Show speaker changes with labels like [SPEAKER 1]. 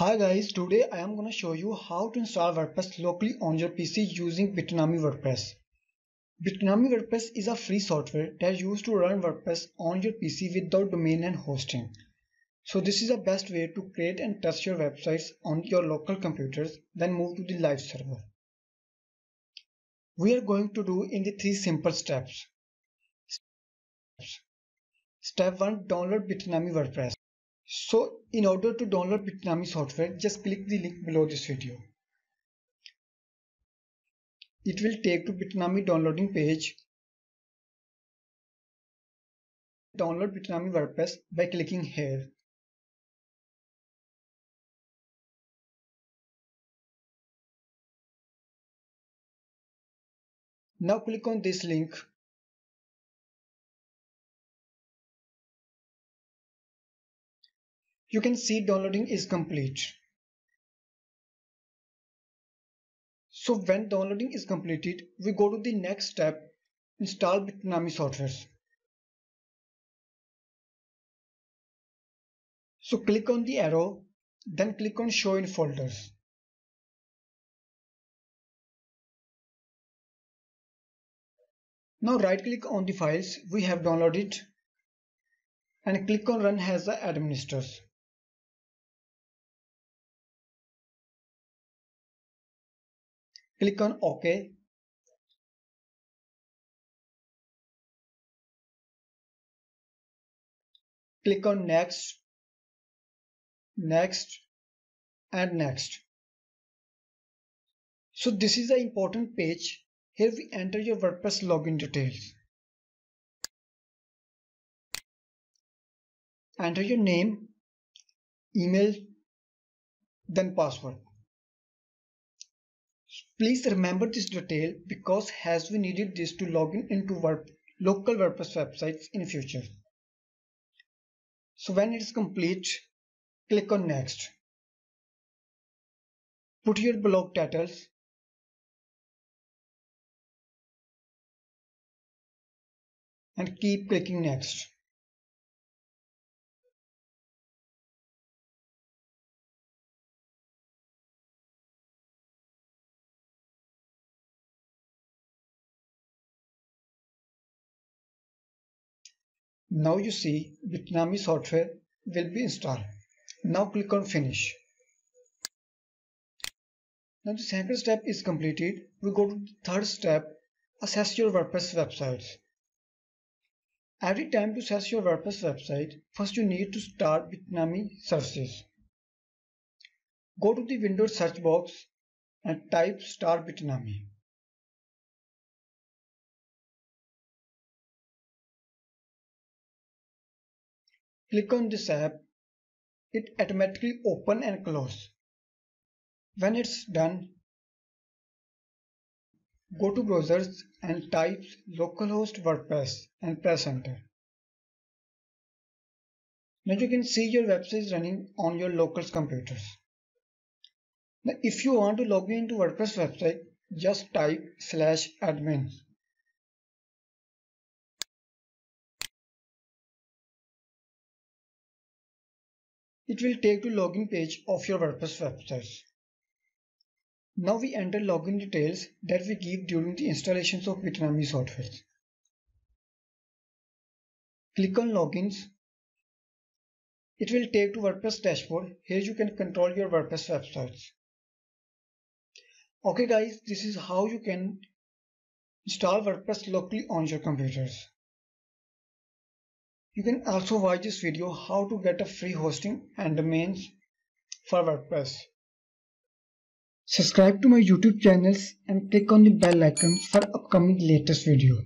[SPEAKER 1] Hi guys, today I am gonna show you how to install WordPress locally on your PC using Bitnami WordPress. Bitnami WordPress is a free software that is used to run WordPress on your PC without domain and hosting. So this is the best way to create and test your websites on your local computers then move to the live server. We are going to do in the three simple steps. Step 1 Download Bitnami WordPress. So in order to download Bitnami software, just click the link below this video. It will take to Bitnami downloading page. Download Bitnami WordPress by clicking here. Now click on this link you can see downloading is complete. So when downloading is completed, we go to the next step, install Bitnami software. So click on the arrow, then click on show in folders. Now right click on the files we have downloaded and click on run as the administrators. Click on OK. Click on next, next and next. So this is the important page. Here we enter your WordPress login details. Enter your name, email, then password. Please remember this detail because as we needed this to log in into local WordPress websites in future. So when it is complete, click on next. Put your blog titles and keep clicking next. Now you see Bitnami software will be installed. Now click on finish. Now the second step is completed. We go to the third step, assess your WordPress websites. Every time to assess your WordPress website, first you need to start Bitnami services. Go to the Windows search box and type start Bitnami. Click on this app, it automatically open and close. When it's done, go to browsers and type localhost WordPress and press enter. Now you can see your website is running on your local computers. Now if you want to log into WordPress website, just type slash admin It will take to login page of your WordPress website. Now we enter login details that we give during the installations of Bitnami software. Click on logins. It will take to WordPress dashboard. Here you can control your WordPress websites. Okay guys, this is how you can install WordPress locally on your computers. You can also watch this video how to get a free hosting and domains for WordPress. Subscribe to my YouTube channels and click on the bell icon for upcoming latest video.